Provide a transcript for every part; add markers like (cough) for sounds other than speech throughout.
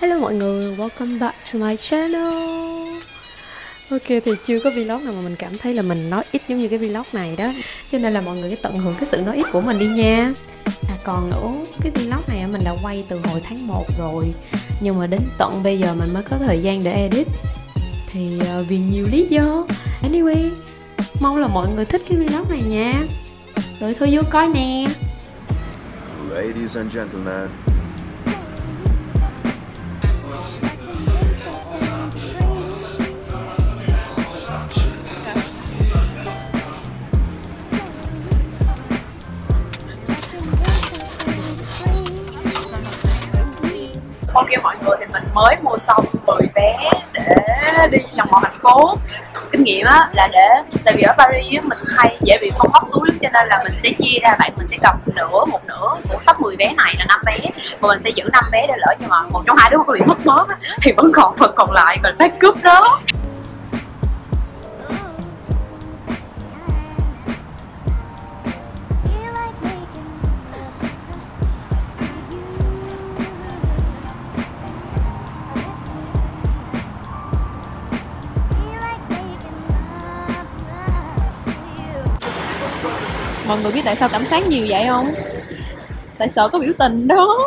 Hello mọi người, welcome back to my channel. Ok thì chưa có vlog nào mà mình cảm thấy là mình nói ít giống như cái vlog này đó. Cho nên là mọi người hãy tận hưởng cái sự nói ít của mình đi nha. À còn nữa, cái vlog này mình đã quay từ hồi tháng 1 rồi. Nhưng mà đến tận bây giờ mình mới có thời gian để edit. Thì uh, vì nhiều lý do. Anyway, mong là mọi người thích cái vlog này nha. Rồi thôi vô coi nè. Ladies and gentlemen, ok mọi người thì mình mới mua xong 10 vé để đi lòng vòng thành phố. Kinh nghiệm á là để tại vì ở Paris á, mình hay dễ bị phong hóc túi lắm cho nên là mình sẽ chia ra bạn mình sẽ cầm nửa một nửa của sắp 10 vé này là năm vé và mình sẽ giữ năm vé để lỡ nhưng mà một trong hai đứa có bị mất mớ á, thì vẫn còn phần còn lại còn backup đó. Mọi người biết tại sao cảm giác nhiều vậy không? Tại sợ có biểu tình đó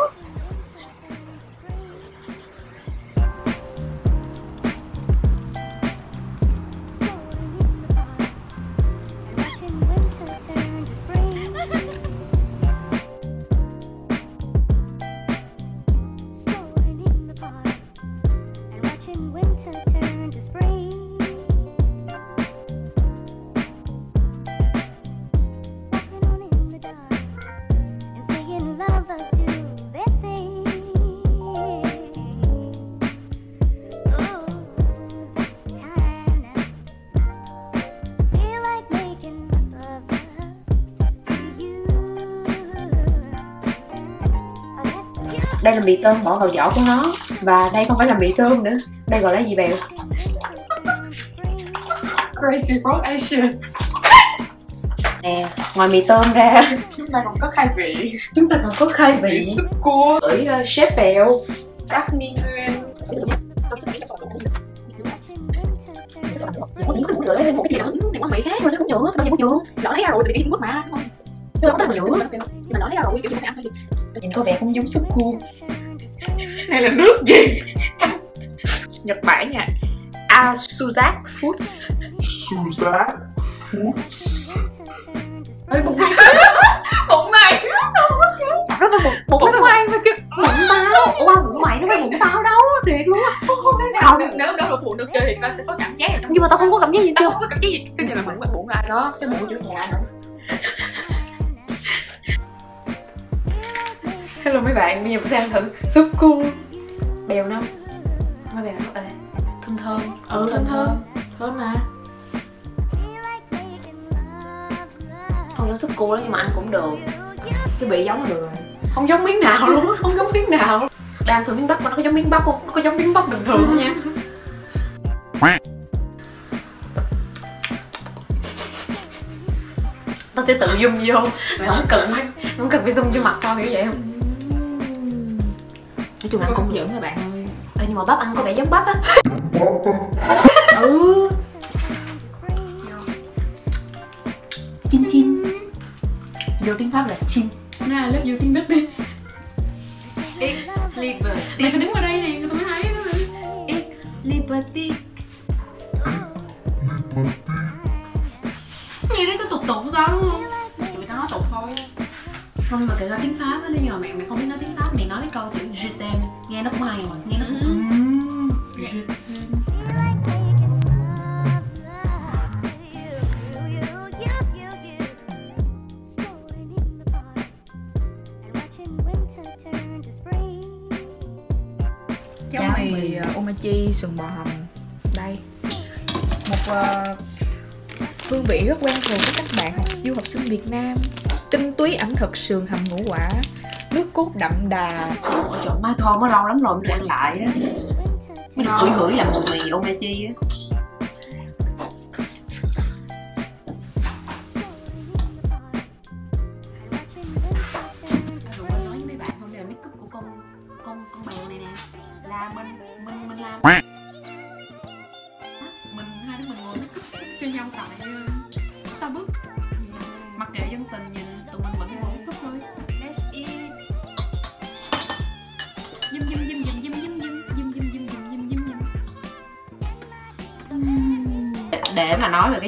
đây là mì tôm bỏ vào vỏ của nó. Và đây không phải là mì tôm nữa. Đây gọi là gì bèo crazy frog Asian. Nè ngoài mì tôm ra chúng ta còn có khai vị. chúng ta còn có khai vị. Súp cua. Gửi uh, sếp bèo. Daphne Nguyên những cái cũng lên một cái gì đó? Này có mỹ khác rồi nó cũng được tao cũng được lỡ thấy ra rồi thì cái Trung Quốc mà không? Tôi không được nhưng mà lỡ thấy ra rồi kiểu gì phải ăn thôi nhìn có vẻ cũng giống súp cua này là nước gì? Nhật Bản nha. Asuzak Foods. Ê, bụng (laughs) bụng này đó là bụng bụng bụng nó khoai với cái bụng tao. Ủa bụng mày nó phải bụng tao đâu thiệt luôn á. Không nếu đó là bụng được chơi thì ta sẽ có cảm giác nhưng mà tao không có cảm giác gì tao chưa không có cảm giác gì. Cái gì là bụng bụng ai đó. Cái bụng chỗ nhà nữa Hello mấy bạn, bây giờ mình sẽ ăn thử súp cua. Bèo đâu mấy bèo đâu ê thơm thơm. Ừ, thơm thơm Thơm. nè không giống súp cua đó nhưng mà ăn cũng được. Cái vị giống là được rồi. Không giống miếng nào luôn á, không giống miếng nào. Đang thử miếng bắp mà nó có giống miếng bắp không? Nó có giống miếng bắp bình thường không nha? Tao sẽ tự zoom vô. Mày không cần phải không cần phải zoom vô mặt tao hiểu vậy không nói chung là cũng được dẫn các bạn? Ơi Ê, nhưng mà bắp ăn có vẻ giống bắp á. (laughs) Ừ. Chin chin. Vô tiếng pháp là chin. Nè, lớp vô tiếng Đức đi. Liver Mày phải đứng ở đây nè, người ta mới thấy đó liberty. Nghe đấy có tục tục sao đúng không? Người ta nói tục thôi. Không nhưng mà kể cả tiếng pháp á nếu như mà mẹ mày không biết nói tiếng pháp sườn bò hầm. Đây. Một uh, hương vị rất quen thuộc với các bạn học du học sinh Việt Nam. Tinh túy ẩm thực sườn hầm ngũ quả. Nước cốt đậm đà. Ôi trời mai thơm nó lâu lắm rồi được ăn lại á. Được gửi gửi làm mùi mì omechi á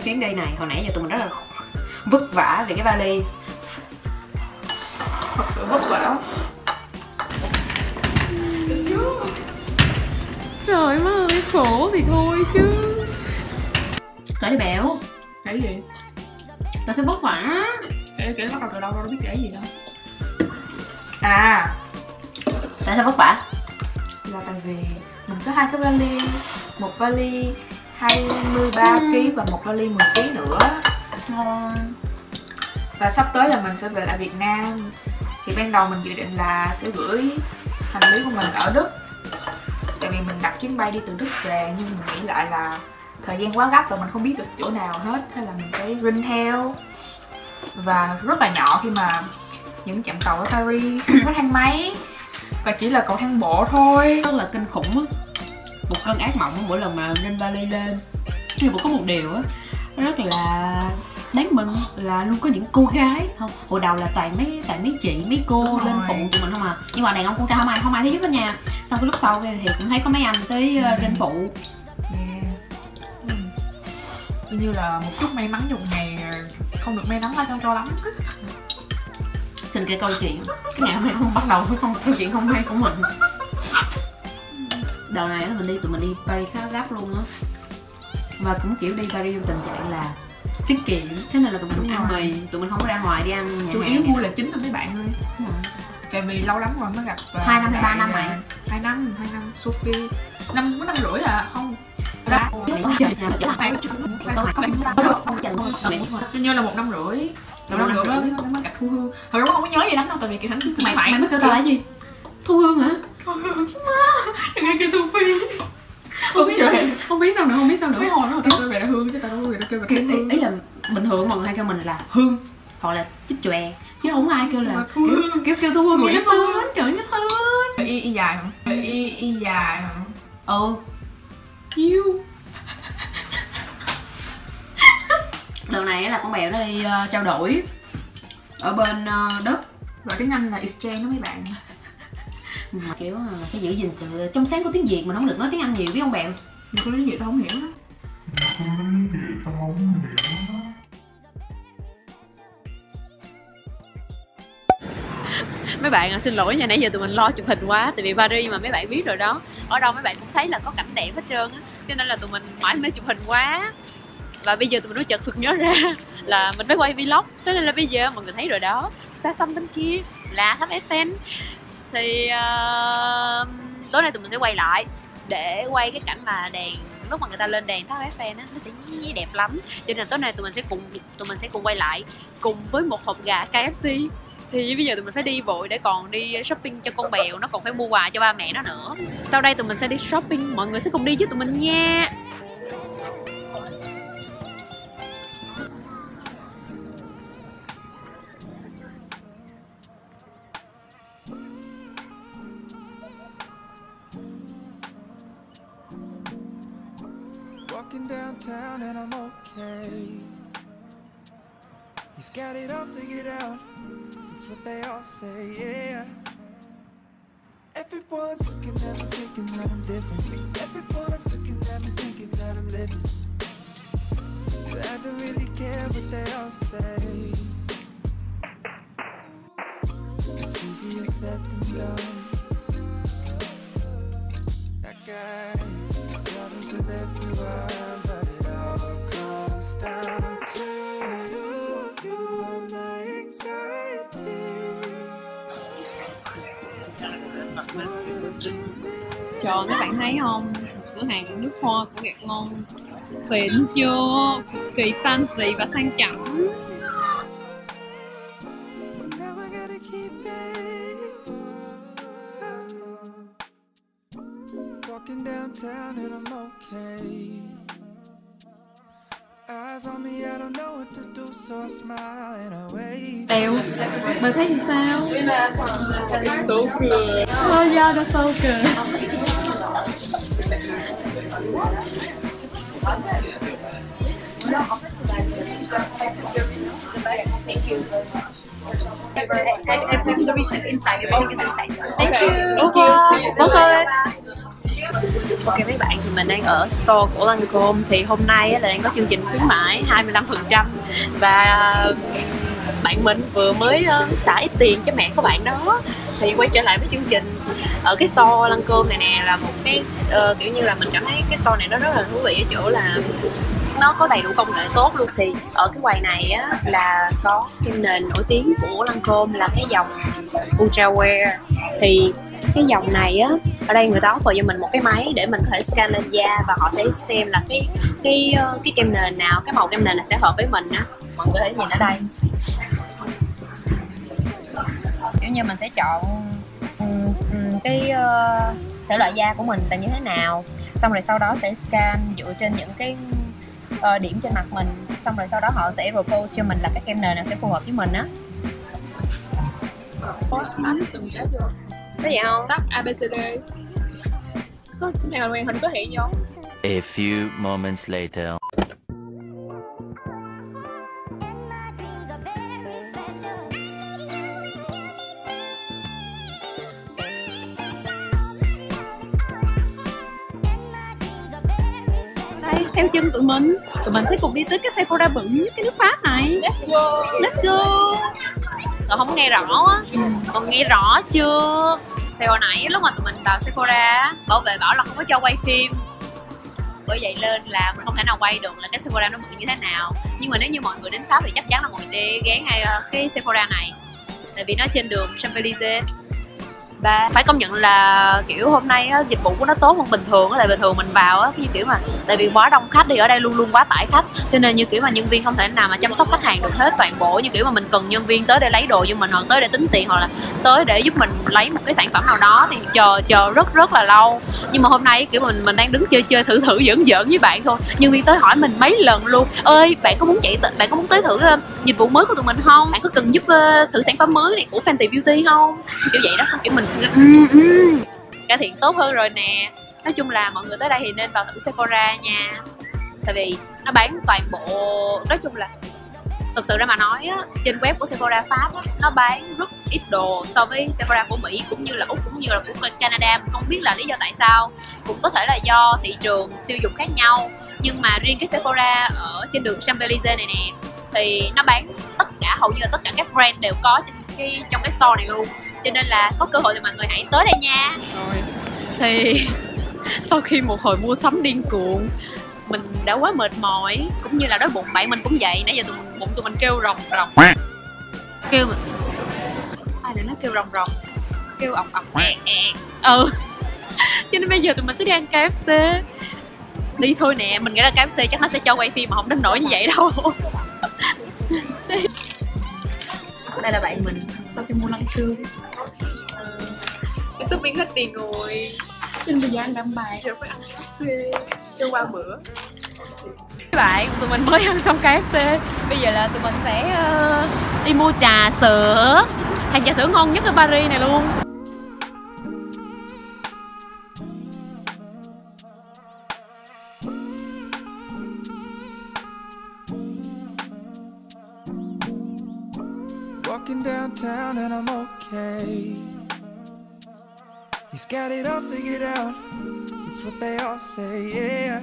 chuyến đi này. Hồi nãy giờ tụi mình rất là vất vả về cái vali. Thật sự vất vả. Trời má ơi khổ thì thôi chứ. Kể đi bèo. Cái gì? Tao sẽ vất vả. Kể kể bắt đầu từ đâu đâu biết kể gì đâu. À tại sao vất vả. Là tại vì mình có hai cái vali một vali 23 kg và một vali 10 kg nữa. Và sắp tới là mình sẽ về lại Việt Nam. Thì ban đầu mình dự định là sẽ gửi hành lý của mình ở Đức. Tại vì mình đặt chuyến bay đi từ Đức về nhưng mình nghĩ lại là thời gian quá gấp và mình không biết được chỗ nào hết hay là mình phải rinh theo. Và rất là nhỏ khi mà những chạm tàu ở Paris không có thang máy và chỉ là cầu thang bộ thôi. Rất là kinh khủng một cơn ác mộng mỗi lần mà lên vali lên. Nhưng mà có một điều á rất là đáng mừng là luôn có những cô gái không hồi đầu là toàn mấy toàn mấy chị mấy cô Đúng lên phụ tụi mình không à. Nhưng mà đàn ông con trai không ai không ai thấy giúp hết nha. Xong cái lúc sau thì cũng thấy có mấy anh tới Ừ. uh, trên phụ. Yeah. Ừ. Coi như là một chút may mắn trong ngày ờ, không được may mắn là cho cho lắm. Xin kể câu chuyện. Cái ngày hôm nay không bắt đầu với không câu chuyện không hay của mình đầu này mình đi tụi mình đi Paris khá gấp luôn á và cũng kiểu đi Paris trong tình trạng là tiết kiệm thế nên là tụi mình Đúng ăn mì tụi mình không có ra ngoài đi ăn nhà chủ yếu vui là chính là mấy bạn thôi tại vì lâu lắm rồi mới gặp ờ, Hai năm hay ba năm ờ, mày? hai năm hai năm Sophie năm có năm rưỡi à không nhớ là một năm rưỡi Một năm năm rưỡi mới mới gặp thu hương hồi đó không có nhớ gì lắm đâu tại vì kỳ thánh mày mày mày mới kêu tao là gì thu hương hả nghe cái Sophie không biết trời. sao, không biết sao nữa không biết sao nữa. Mấy hồi đó tao kêu về là hương chứ tao đâu về tao kêu thu ý, hương ý là bình thường mọi người hay kêu mình là hương hoặc là chích chòe. Chứ không ai kêu là Thu Hương. kiểu kêu thu hương Người nghĩ nó nó sướng trời nó sướng y y dài hả? Y y dài hả? Ừ. Yêu. Đợt này là con bèo nó đi ờ, trao đổi ở bên ờ, đức. Gọi tiếng Anh là exchange đó mấy bạn mà kiểu ờ, phải giữ gìn sự trong sáng của tiếng việt mà không được nói tiếng anh nhiều biết không bèo nhưng có nói gì tao không hiểu đó. Mấy bạn à, xin lỗi nha nãy giờ tụi mình lo chụp hình quá tại vì Paris mà mấy bạn biết rồi đó. Ở đâu mấy bạn cũng thấy là có cảnh đẹp hết trơn á cho nên là tụi mình mãi mê chụp hình quá. Và bây giờ tụi mình mới chợt sực nhớ ra (laughs) là mình phải quay vlog. Thế nên là bây giờ mọi người thấy rồi đó. Xa xăm bên kia là tháp Eiffel thì uh, tối nay tụi mình sẽ quay lại để quay cái cảnh mà đèn lúc mà người ta lên đèn tháp Eiffel á nó sẽ nhí nhí đẹp lắm. Cho nên tối nay tụi mình sẽ cùng tụi mình sẽ cùng quay lại cùng với một hộp gà KFC thì bây giờ tụi mình phải đi vội để còn đi shopping cho con bèo nó còn phải mua quà cho ba mẹ nó nữa. Sau đây tụi mình sẽ đi shopping mọi người sẽ cùng đi với tụi mình nha. Got it all figured out. That's what they all say, yeah. Everyone's looking at me thinking that I'm different. Everyone's looking at me thinking that I'm living. But I don't really care what they all say. It's easier said than done. That guy problems with everyone, but it all comes down trường các bạn thấy không cửa hàng nước hoa của gạt lon xịn chưa cực kỳ fancy và sang trọng. Walking downtown and I'm okay. Tèo, bạn thấy thì sao? So good. Oh yeah, that's so good. Thank you very much. I, the receipt inside, the bag is inside. Okay. you. Thank. Bye. Bye. Ok mấy bạn thì mình đang ở store của Lancome thì hôm nay là đang có chương trình khuyến mãi 25% và bạn mình vừa mới ờ, xả ít tiền cho mẹ của bạn đó thì quay trở lại với chương trình ở cái store Lancome này nè là một cái uh, kiểu như là mình cảm thấy cái store này nó rất là thú vị ở chỗ là nó có đầy đủ công nghệ tốt luôn. Thì ở cái quầy này á là có kem nền nổi tiếng của Lancome là cái dòng Ultra Wear thì cái dòng này á ở đây người ta offer cho mình một cái máy để mình có thể scan lên da và họ sẽ xem là cái cái ờ, cái kem nền nào cái màu kem nền là sẽ hợp với mình á. Mọi người có thể nhìn ở đây. Kiểu như mình sẽ chọn ừm, ừm, cái ờ, thể loại da của mình là như thế nào xong rồi sau đó sẽ scan dựa trên những cái ờ, điểm trên mặt mình xong rồi sau đó họ sẽ propose cho mình là cái kem nền nào sẽ phù hợp với mình á từng cái có vậy không Tắt ABCD. Có màn hình có hiện vô. A few moments later. Theo chân tụi mình, tụi mình sẽ cùng đi tới cái Sephora bự nhất cái nước Pháp này. Let's go. Let's go. Cậu không nghe rõ á. Còn nghe rõ chưa? Thì hồi nãy lúc mà tụi mình vào Sephora á, Bảo vệ bảo là không có cho quay phim. Bởi vậy nên là mình không thể nào quay được là cái Sephora nó bự như thế nào. Nhưng mà nếu như mọi người đến Pháp thì chắc chắn là mọi người sẽ ghé ngay ờ, cái Sephora này. Tại vì nó trên đường Champs-Élysées và phải công nhận là kiểu hôm nay á, dịch vụ của nó tốt hơn bình thường á tại bình thường mình vào á như kiểu mà tại vì quá đông khách thì ở đây luôn luôn quá tải khách. Cho nên như kiểu mà nhân viên không thể nào mà chăm sóc khách hàng được hết toàn bộ. Như kiểu mà mình cần nhân viên tới để lấy đồ cho mình hoặc tới để tính tiền hoặc là tới để giúp mình lấy một cái sản phẩm nào đó thì chờ chờ rất rất là lâu. Nhưng mà hôm nay kiểu mình mình đang đứng chơi chơi thử thử giỡn giỡn với bạn thôi. Nhân viên tới hỏi mình mấy lần luôn. Ơi bạn có muốn chạy t- bạn có muốn tới thử dịch vụ mới của tụi mình không? Bạn có cần giúp uh, thử sản phẩm mới này của Fenty Beauty không? Kiểu vậy đó xong kiểu mình cải thiện tốt hơn rồi nè. Nói chung là mọi người tới đây thì nên vào thử Sephora nha. Tại vì nó bán toàn bộ nói chung là thực sự ra mà nói á, trên web của Sephora Pháp á, nó bán rất ít đồ so với Sephora của Mỹ cũng như là Úc cũng như là của Canada. Không biết là lý do tại sao. Cũng có thể là do thị trường tiêu dùng khác nhau. Nhưng mà riêng cái Sephora ở trên đường Champs-Élysées này nè thì nó bán tất cả hầu như là tất cả các brand đều có trên cái trong cái store này luôn cho nên là có cơ hội thì mọi người hãy tới đây nha. Rồi. thì (laughs) sau khi một hồi mua sắm điên cuồng mình đã quá mệt mỏi cũng như là đói bụng bạn mình cũng vậy. Nãy giờ tụi mình bụng tụi mình kêu rồng rồng kêu mà ai để nó kêu rồng rồng kêu ọc ọc ẹt ẹt ừ. (laughs) Cho nên bây giờ tụi mình sẽ đi ăn KFC đi thôi nè mình nghĩ là KFC chắc nó sẽ cho quay phim mà không đến nỗi như vậy đâu. (laughs) Đây là bạn mình. Sau khi mua lăng trương shopping hết tiền rồi. Nên bây giờ anh đảm bài rồi phải ăn KFC cho qua bữa. các bạn tụi mình mới ăn xong KFC bây giờ là tụi mình sẽ ờ, đi mua trà sữa hàng trà sữa ngon nhất ở Paris này luôn Walking downtown and I'm okay. He's got it all figured out. It's what they all say, yeah.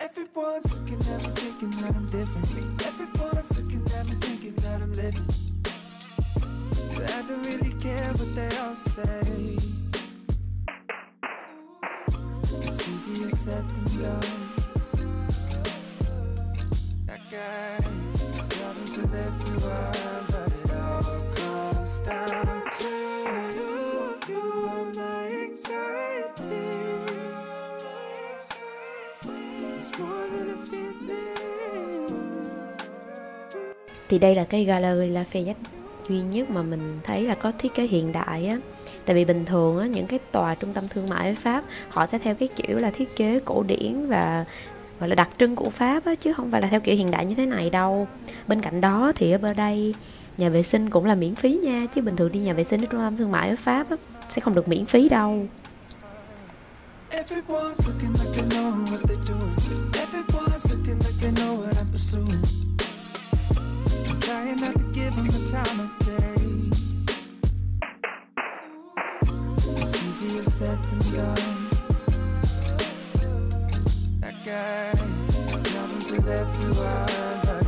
Everyone's looking at me thinking that I'm different. Everyone's looking at me thinking that I'm living. But I don't really care what they all say. Easier said than done. I got problems with everyone, but it all comes down to you. You are my anxiety. It's more than a feeling. thì đây là cái gallery Lafayette duy nhất mà mình thấy là có thiết kế hiện đại á tại vì bình thường á những cái tòa trung tâm thương mại ở Pháp họ sẽ theo cái kiểu là thiết kế cổ điển và gọi là đặc trưng của Pháp á chứ không phải là theo kiểu hiện đại như thế này đâu bên cạnh đó thì ở bên đây nhà vệ sinh cũng là miễn phí nha chứ bình thường đi nhà vệ sinh ở trung tâm thương mại ở Pháp á, sẽ không được miễn phí đâu Everyone's looking like they know what they're doing. Everyone's looking like they know what I'm pursuing. I'm trying not to give them the time of day. Easier said than done. That guy everyone,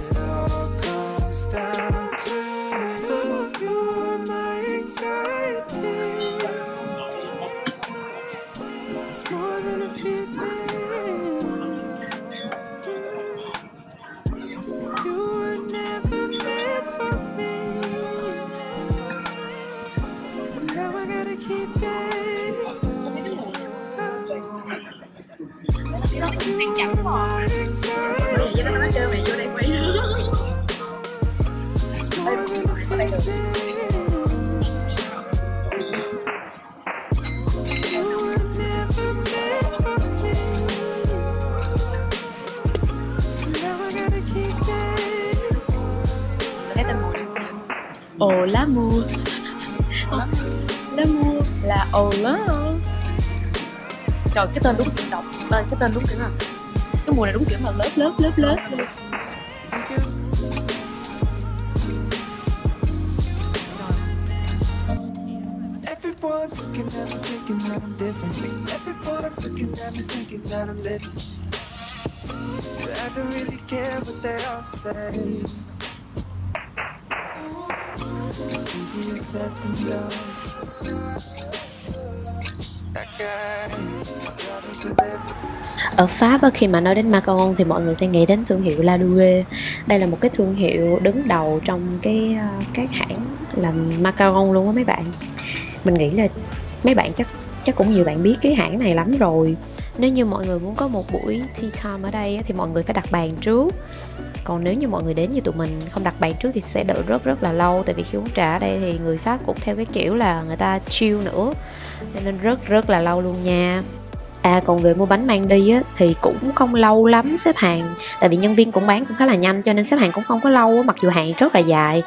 Mùa Lá mùa là ồ lá Trời cái tên đúng kiểu đọc à, Cái tên đúng kiểu nào Cái mùa này đúng kiểu mà lớp lớp lớp lớp luôn Thấy chưa? Everyone's looking at me thinking that I'm different. Everyone's looking at me thinking that I'm living. I don't really care what they all say. Easier said than done. Ở Pháp khi mà nói đến macaron thì mọi người sẽ nghĩ đến thương hiệu La Đây là một cái thương hiệu đứng đầu trong cái ờ, các hãng làm macaron luôn á mấy bạn. Mình nghĩ là mấy bạn chắc chắc cũng nhiều bạn biết cái hãng này lắm rồi. Nếu như mọi người muốn có một buổi tea time ở đây thì mọi người phải đặt bàn trước. Còn nếu như mọi người đến như tụi mình không đặt bàn trước thì sẽ đợi rất rất là lâu. Tại vì khi uống trà ở đây thì người Pháp cũng theo cái kiểu là người ta chill nữa. Nên rất rất là lâu luôn nha. À còn về mua bánh mang đi á thì cũng không lâu lắm xếp hàng. Tại vì nhân viên cũng bán cũng khá là nhanh cho nên xếp hàng cũng không có lâu á mặc dù hàng rất là dài.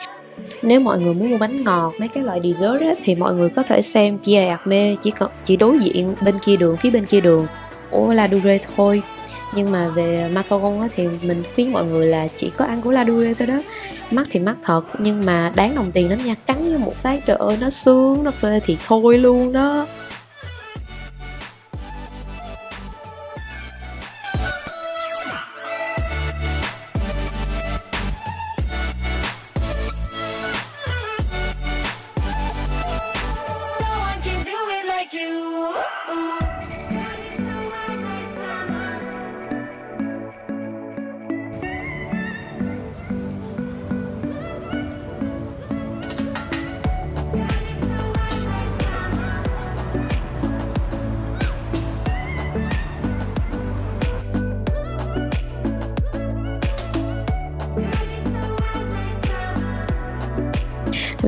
Nếu mọi người muốn mua bánh ngọt mấy cái loại dessert ấy, thì mọi người có thể xem Kia mê chỉ chỉ đối diện bên kia đường phía bên kia đường. Ô là Dure thôi nhưng mà về macaron thì mình khuyến mọi người là chỉ có ăn của La Dure thôi đó. Mắc thì mắc thật, nhưng mà đáng đồng tiền lắm nha. Cắn như một phát, trời ơi, nó sướng nó phê thì thôi luôn đó.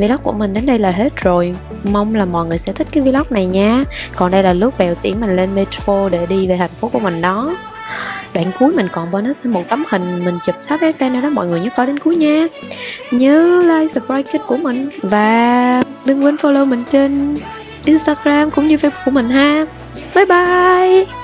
Vlog của mình đến đây là hết rồi. Mong là mọi người sẽ thích cái vlog này nha. Còn đây là lúc Bèo tiễn mình lên metro để đi về thành phố của mình đó. Đoạn cuối mình còn bonus thêm một tấm hình mình chụp tháp Eiffel đó mọi người nhớ coi đến cuối nha. Nhớ like, subscribe kênh của mình Và đừng quên follow mình trên Instagram cũng như Facebook của mình ha. Bye bye!